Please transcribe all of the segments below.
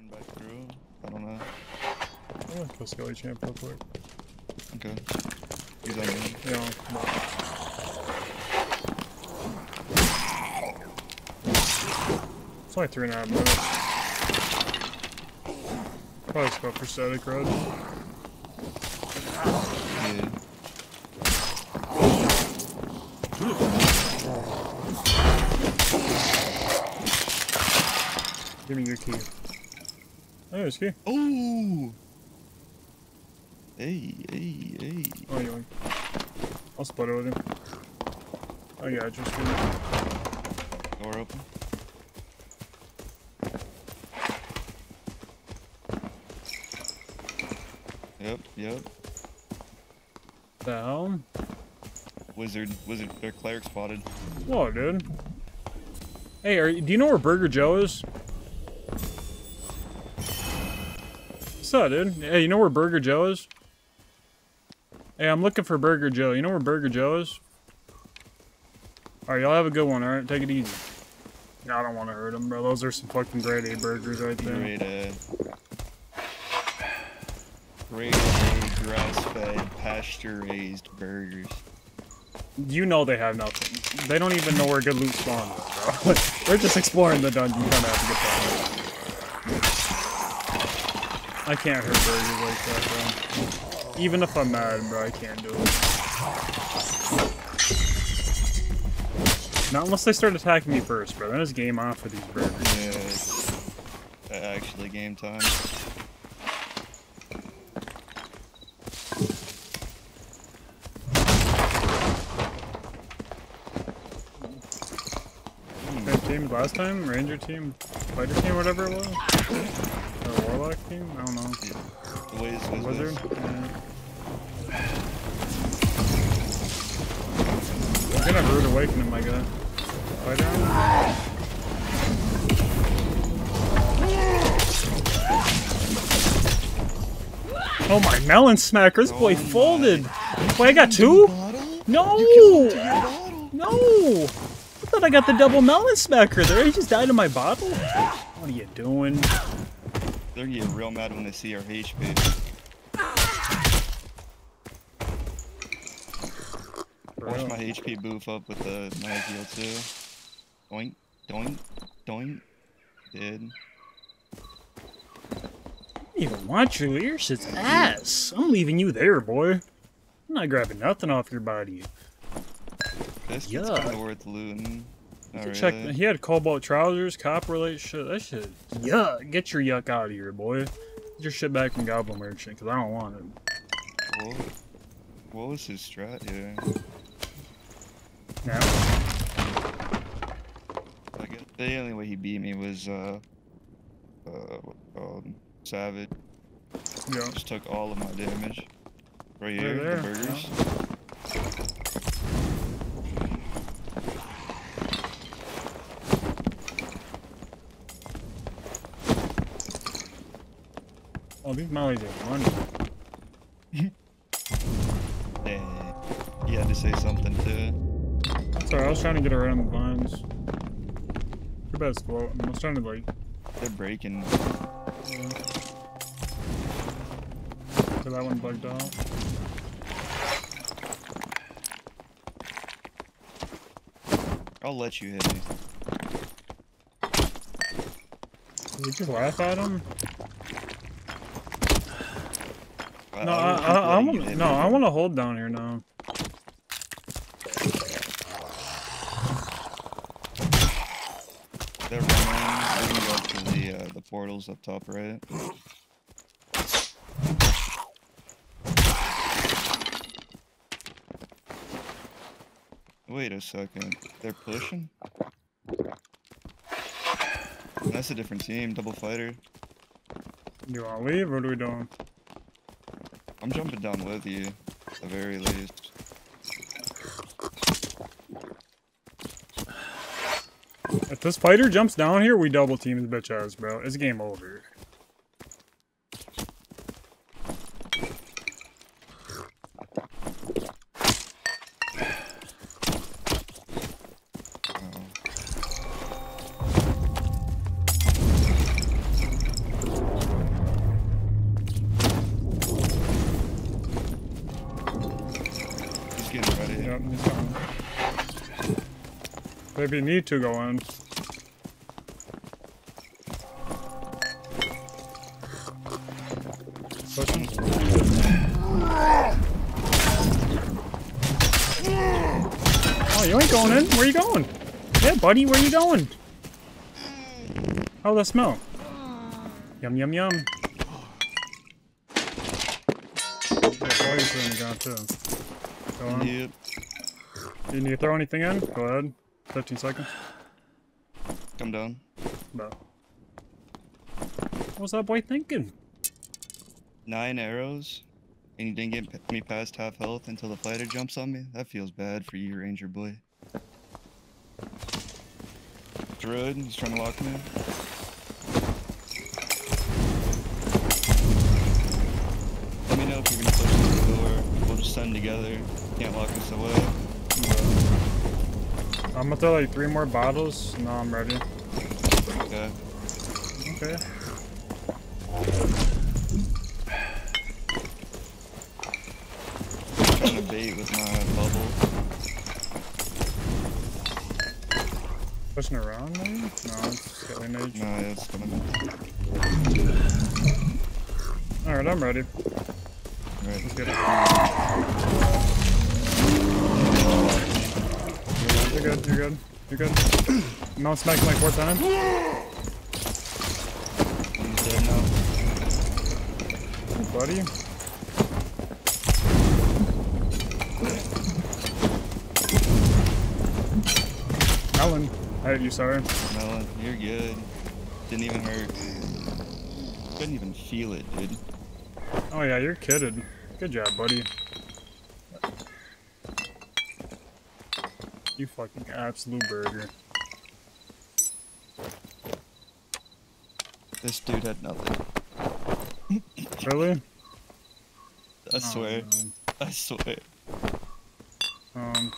Run back through. I don't know. I'm gonna kill Skelly Champ real quick. Okay. He's on me. Yeah, come on. It's only three and a half minutes. Probably just go for static red. Yeah. Give me your key. Oh, there's key. Oh. Hey, hey, hey. Oh, you I'll split it with you. Oh, yeah, just key. Door open. Yep, yep. Hell? Wizard, wizard, their cleric spotted. Whoa, dude. Hey, are, do you know where Burger Joe is? What's up, dude? Hey, you know where Burger Joe is? Hey, I'm looking for Burger Joe. You know where Burger Joe is? Alright, y'all have a good one, alright? Take it easy. I don't want to hurt him, bro. Those are some fucking grade A burgers right there. Great, uh, great A grass-fed, pasture-raised burgers. You know they have nothing. They don't even know where good loot spawn is, bro. They're just exploring the dungeon, kind of have to get that. I can't hurt burgers like that, bro. Even if I'm mad, bro, I can't do it. Not unless they start attacking me first, bro. Then it's game on for these burgers. Yeah, it's uh, actually game time. Team last time? Ranger team? Fighter team, whatever it was? Warlock team? I don't know. Wizard? Yeah. I'm gonna Rude Awakening, my guy. Fighter? Oh my melon smacker, this boy folded. Wait, I got two? No! No! I thought I got the double melon smacker there. He just died in my bottle? What are you doing? They're getting real mad when they see our HP. Watch my HP boof up with the my heal too. Doink, doink, doink. Don't even want your Learshit's ass. I'm leaving you there, boy. I'm not grabbing nothing off your body. This kid's Yuck. kinda worth looting. Not really. Check. He had cobalt trousers, copper related shit. That shit. Yuck. Get your yuck out of here, boy. Get your shit back from Goblin Merchant, because I don't want it. What, what was his strat here? Now, I guess the only way he beat me was uh uh um Savage. yeah. Just took all of my damage. Right Right here, there, the burgers. Oh, these mollies are running. Dang. He had to say something too. Sorry, I was trying to get around the vines. Too bad it's floating. I was trying to, like, They're breaking. so that one bugged out. I'll let you hit me. Did we just laugh at him? I, No, I I, I, want. No. I want to hold down here now. They're running. They're up to the uh, the portals up top right. Wait a second. They're pushing? That's a different team, double fighter. You want to leave, or what are we doing? I'm jumping down with you, at the very least. If this fighter jumps down here, we double team his bitch ass, bro. It's game over. Maybe need to go in. Oh, you ain't going in. Where you going? Yeah, buddy, where you going? How that smell? Yum, yum, yum. Yeah. Yep. You need to throw anything in? Go ahead. 15 seconds. Come down. No. What was that boy thinking? Nine arrows, and you didn't get me past half health until the fighter jumps on me? That feels bad for you, Ranger boy. Druid, he's trying to lock me. Let me know if you're gonna push through the door. We'll just send together. Can't lock us away. I'm gonna throw like three more bottles. No, I'm ready. Okay. Okay. trying to bait with my bubble. Pushing around maybe? No, it's Skelly Mage. No, yeah, it's coming. Alright, I'm ready. Right. Let's get it. You're good, you're good, you're good. Mount smacking like four times. He's dead now. Hey, buddy. Alan, I hate you, sorry. Melon, you're good. Didn't even hurt. Couldn't even feel it, dude. Oh yeah, you're kidding. Good job, buddy. You fucking absolute burger. This dude had nothing. Really? I swear. Oh, I swear. Um,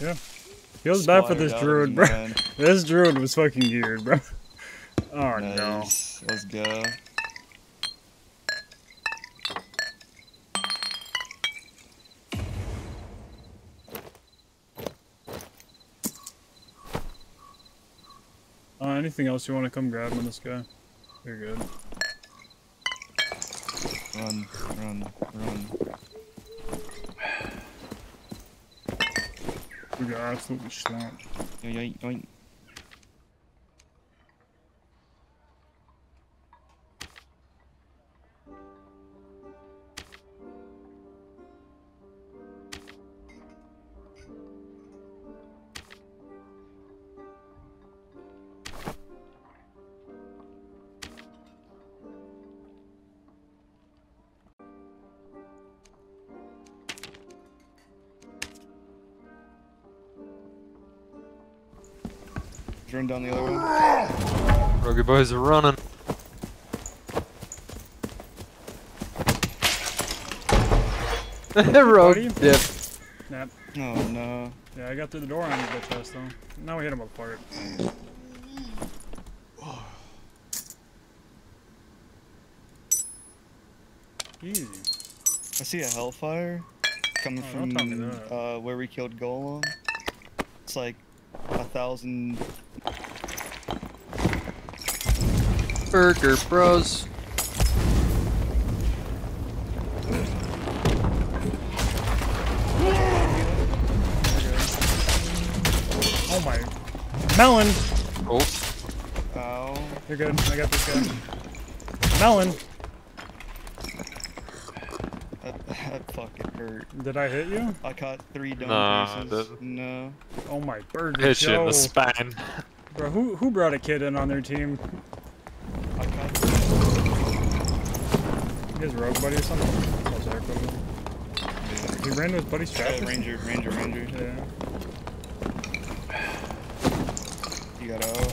yeah. Feels bad for this druid, bro. This druid was fucking geared, bro. Oh no. Let's go. Uh, anything else you want to come grab on this guy? You're good. Run, run, run. We got absolutely. Yoink, yoink. Run down the other one. Rogue boys are running. Rogue Buddy? dip. Snap. Oh no. Yeah, I got through the door on his bitch ass though. Now we hit him apart. Easy. I see a hellfire coming Oh, from don't tell me that. uh, where we killed Golem. It's like a thousand. Burger Bros. Oh my. Melon! Oh, Ow. You're good. I got this guy. Melon! That, that fucking hurt. Did I hit you? I caught three dome Nah, pieces. No. Oh my burger. hit you in the spine. Bro, who who brought a kid in on their team? Caught. You rogue buddy or something? Oh, sorry. He ran to his buddy's trap. Yeah, ranger, ranger, ranger. Yeah. You got out.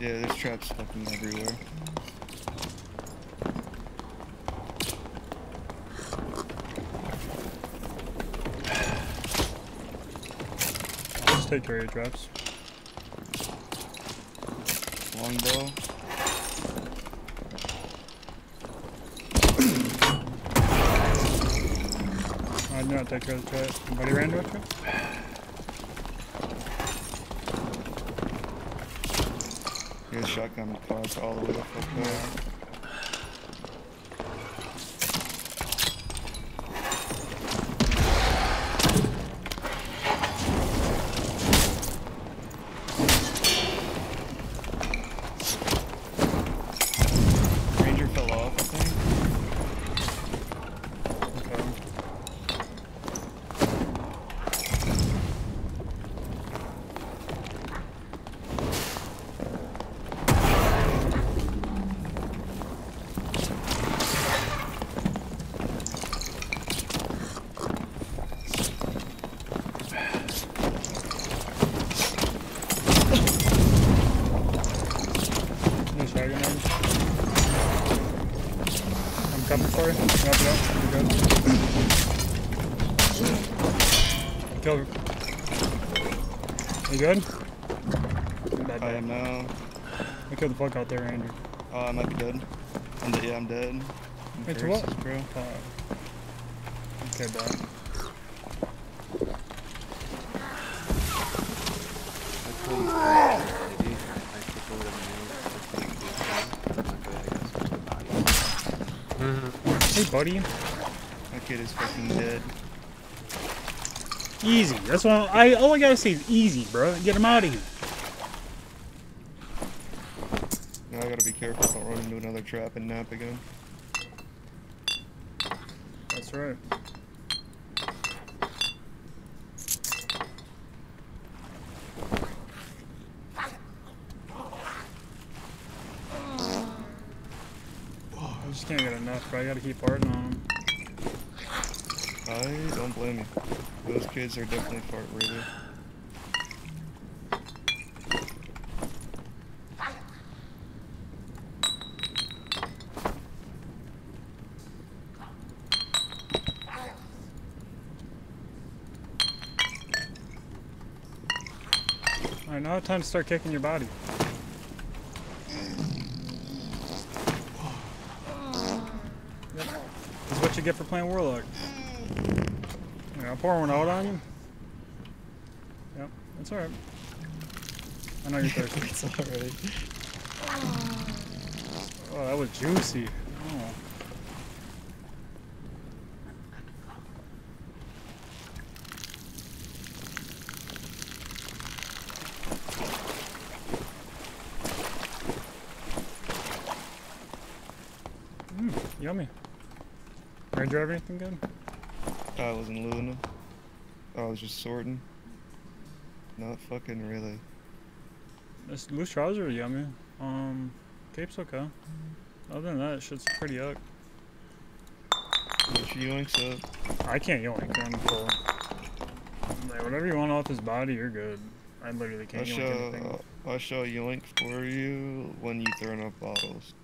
Yeah, there's traps fucking everywhere. Just take care of your traps. Longbow. Uh, you know, take care of the. Somebody ran with you? Here's shotgun cars all the way up there. Ranger fell off, I think. Okay. No shotgun. I'm coming for you. Wrap it. You're good. Kill her. You good? Bad, bad. I am now. I killed the fuck out there, Andrew. Oh, I might be dead. I'm dead. Yeah, I'm dead. I'm Wait, to what? bro. Uh, okay, bad. Hey, buddy. That kid is fucking dead. Easy. That's what I. All I gotta say is easy, bro. Get him out of here. Now I gotta be careful. Don't run into another trap and nap again. That's right. I just can't get enough, but I gotta keep farting on them. I don't blame you. Those kids are definitely fart worthy. Alright, now it's time to start kicking your body. You get for playing Warlock. I'll pour one out on you. Yep, that's alright. I know you're thirsty. it's alright. Oh, that was juicy. Oh. Mm, yummy. Have anything good? I was in Luna. I was just sorting. Not fucking really. This loose trousers are yummy. Um, cape's okay. Other than that, shit's pretty yuck. Your yoinks up. I can't yoink. I'm full. Like, whatever you want off his body, you're good. I literally can't yoink show, anything. I'll show yoink for you when you throw enough bottles.